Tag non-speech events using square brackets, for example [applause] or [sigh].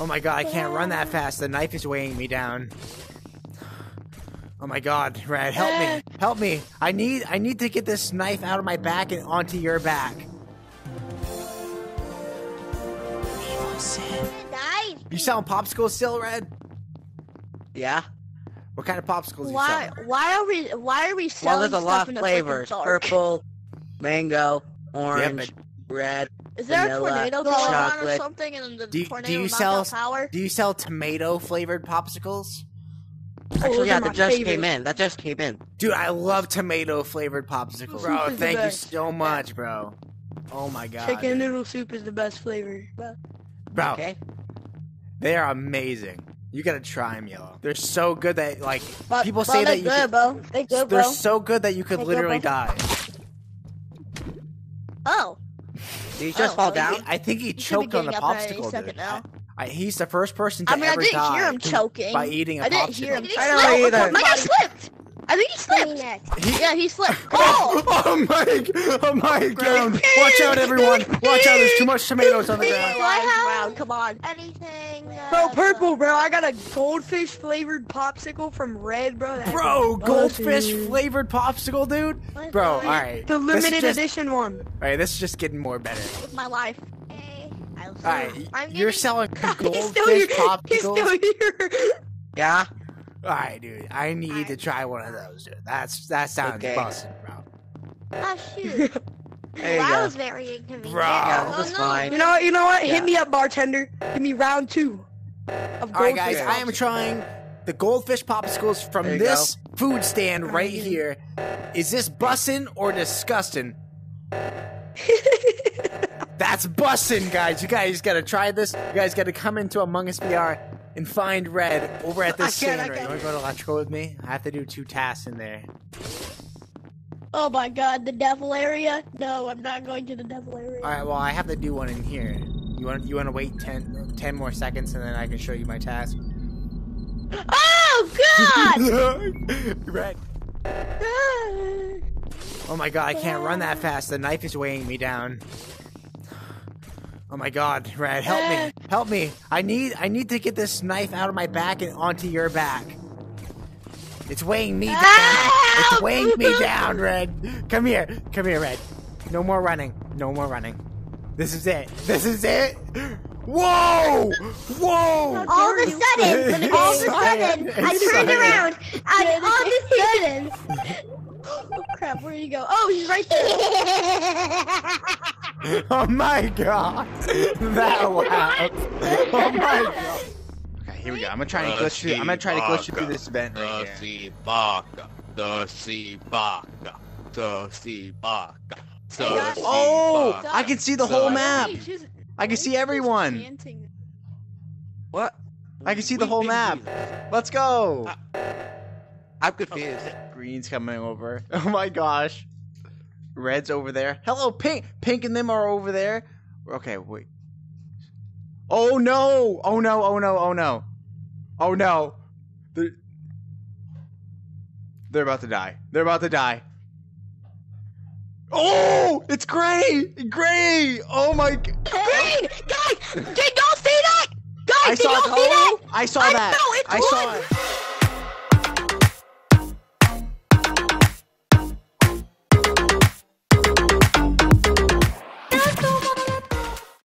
Oh my god, I can't run that fast. The knife is weighing me down. Oh my god, Red, help me. Help me. I need I need to get this knife out of my back and onto your back. You selling popsicles still, Red? Yeah. What kind of popsicles you Why? selling? Why are we? Why are we Well, selling there's a stuff lot in of the freaking flavors: purple, mango, orange, but- red. Is there vanilla, a tornado going on or something, and the Do you- do you sell- power? Do you sell tomato flavored popsicles? Actually, those yeah, are that just favorite. came in. That just came in. Dude, I love tomato flavored popsicles. Bro, Soup is the thank you so much, bro. Oh my god. Chicken noodle soup is the best flavor. Bro, Okay. they are amazing. You gotta try them, yellow. They're so good that like But, people but say that you good, could, bro. They good, they're so good that you could They literally bro. die. Oh, Did you just Oh, fall so you- down? I think he should choked on the getting up any popsicle. Dude. now. I, he's the first person to I mean, I didn't die hear him choking. by eating a I didn't popsicle. hear him. I don't know slip. either. My guy slipped. I think he slipped. He- Yeah, he slipped. [laughs] Oh! Oh my! [laughs] Oh my god! Watch out, everyone! Watch out! There's too much tomatoes on the Do ground. I have? Come on. Anything. Uh, Bro, purple, bro. I got a goldfish flavored popsicle from Red, bro. That Bro, goldfish busted. flavored popsicle, dude. What? Bro, all right. The limited just- edition one. All right, this is just getting more better. With my life. All right, you're getting- selling [laughs] He's goldfish here. He's still popsicles. here. Yeah. All right, dude. I need to try one of those, dude. That's that sounds Okay. busted, bro. Oh shoot. [laughs] There well, that was very inconvenient. Bro. Yeah, oh, that's fine. You know what? You know what? Yeah. Hit me up, bartender. Give me round two of All right, guys. goldfish. I am trying the goldfish popsicles from There you this food stand right mm-hmm. here. Is this bussin' or disgusting? [laughs] That's bussin', guys. You guys gotta try this. You guys gotta come into Among Us VR and find Red over at this I can't, stand You wanna go to electrical with me? I have to do two tasks in there. Oh my god, the devil area? No, I'm not going to the devil area. All right. Well, I have to do one in here. You want you want to wait 10, 10 more seconds and then I can show you my task. Oh god! [laughs] Red. Ah. Oh my god, I can't run that fast. The knife is weighing me down. Oh my god, Red, help me. [laughs] Help me. I need I need to get this knife out of my back and onto your back. It's weighing me down. [laughs] It's weighing me down, Red. Come here. Come here, Red. No more running. No more running. This is it. This is it. Whoa! Whoa! [laughs] All of a sudden, all of a sudden, I turned around, and all of a sudden, Oh crap, where did he go? Oh, he's right there! [laughs] Oh my god! That laugh! Oh my god! Okay, here we go. I'm gonna try and glitch through. I'm gonna try to glitch you through this vent right here. Vaca, doce vaca, doce vaca, doce Oh! I can see the whole map. I can see everyone. What? I can see the whole map. Let's go. I'm confused. Green's coming over. [laughs] Oh my gosh. Red's over there. Hello, Pink. Pink and them are over there. Okay, wait. Oh no! Oh no! Oh no! Oh no! Oh no! They're, they're about to die. They're about to die. Oh! It's Gray! Gray! Oh my! g- Green! Guys! Did y'all see that? Guys, I did y'all see that? Oh, I saw I that. know, I saw it.